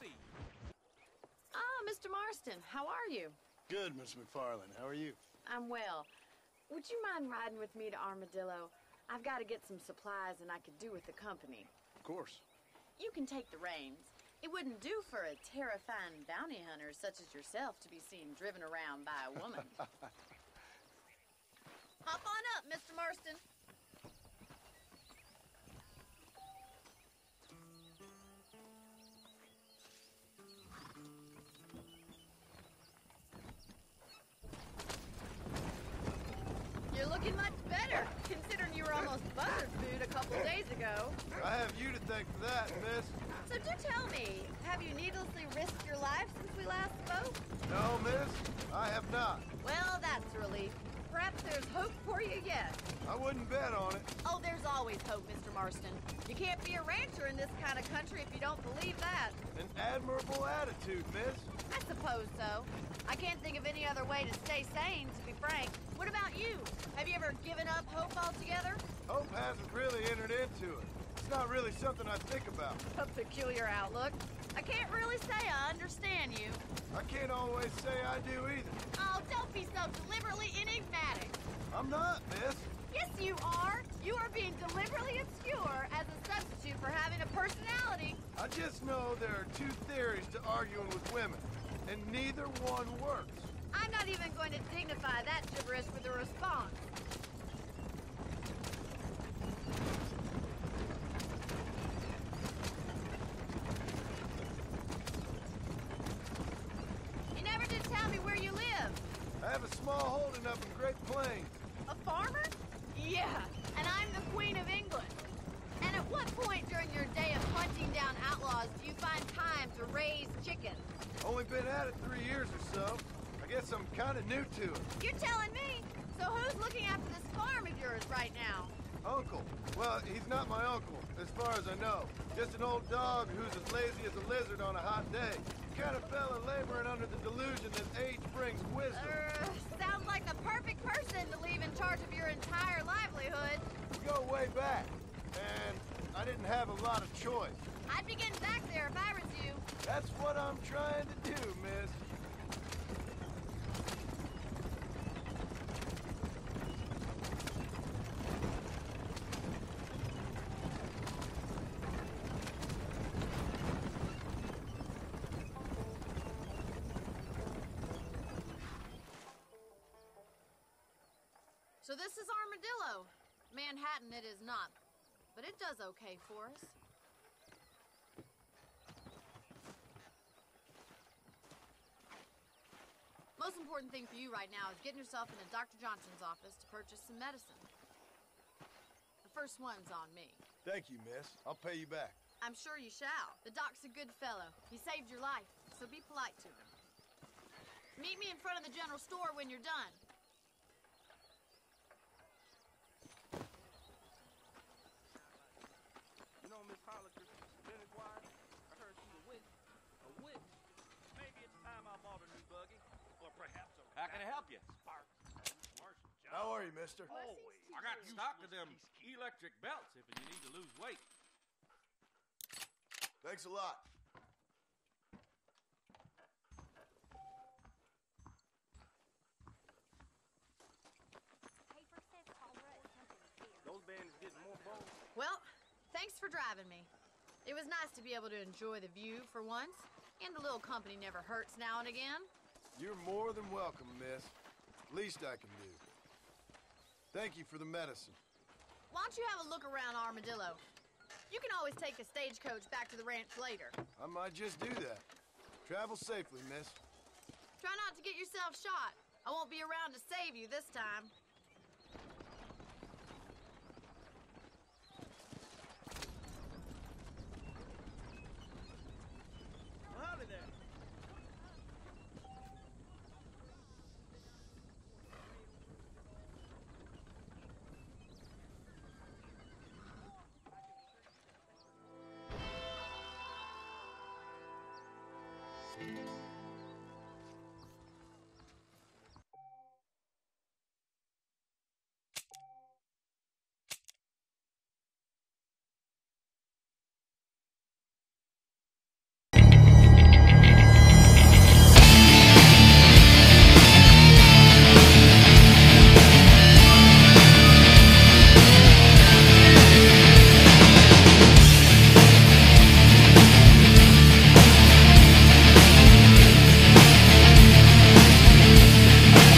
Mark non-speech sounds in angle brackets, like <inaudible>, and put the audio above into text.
see. Ah, Mr. Marston, how are you? Good, Miss MacFarlane. How are you? I'm well. Would you mind riding with me to Armadillo? I've got to get some supplies and I could do with the company. Of course. You can take the reins. It wouldn't do for a terrifying bounty hunter such as yourself to be seen driven around by a woman. <laughs> Hop on up, Mr. Marston. Considering you were almost buttered food a couple days ago. I have you to thank for that, miss. So do tell me, have you needlessly risked your life since we last spoke? No, miss, I have not. Well, that's a relief. Perhaps there's hope for you yet. I wouldn't bet on it. Oh, there's always hope, Mr. Marston. You can't be a rancher in this kind of country if you don't believe that. An admirable attitude, miss. I suppose so. I can't think of any other way to stay sane, to be frank. What about you? Have you ever given up hope altogether? Hope hasn't really entered into it. It's not really something I think about. A peculiar outlook. I can't really say I understand you. I can't always say I do either. Oh, don't be so deliberately enigmatic. I'm not, miss. Yes, you are. You are being deliberately obscure as a substitute for having a personality. I just know there are two theories to arguing with women, and neither one works. I'm not even going to dignify that gibberish with a response. You never did tell me where you live. I have a small holding up in Great Plains. A farmer? Yeah, and I'm the Queen of England. And at what point during your day of hunting down outlaws do you find time to raise chickens? Only been at it three years or so. I guess I'm kind of new to it. You're telling me? So who's looking after this farm of yours right now? Uncle. Well, he's not my uncle, as far as I know. Just an old dog who's as lazy as a lizard on a hot day. Kind of fella laboring under the delusion that age brings wisdom. Uh, sounds like the perfect person to leave in charge of your entire livelihood. We go way back, and I didn't have a lot of choice. I'd be getting back there if I was you. That's what I'm trying to do, miss. So this is Armadillo. Manhattan it is not, but it does okay for us. Most important thing for you right now is getting yourself into Dr. Johnson's office to purchase some medicine. The first one's on me. Thank you, miss. I'll pay you back. I'm sure you shall. The doc's a good fellow. He saved your life, so be polite to him. Meet me in front of the general store when you're done. You know Miss Holliker, Bennett's wife? I heard she's a witch. A witch? Maybe it's time I bought a new buggy. Or perhaps a How can I help you? spark. Marshal How are you, mister? I got stock of them electric belts if you need to lose weight. Thanks a lot. Paper says Cobra is Company's here. Those bandits getting more bold. Well, thanks for driving me. It was nice to be able to enjoy the view for once, and a little company never hurts now and again. You're more than welcome, miss. Least I can do. Thank you for the medicine. Why don't you have a look around Armadillo? You can always take a stagecoach back to the ranch later. I might just do that. Travel safely, miss. Try not to get yourself shot. I won't be around to save you this time.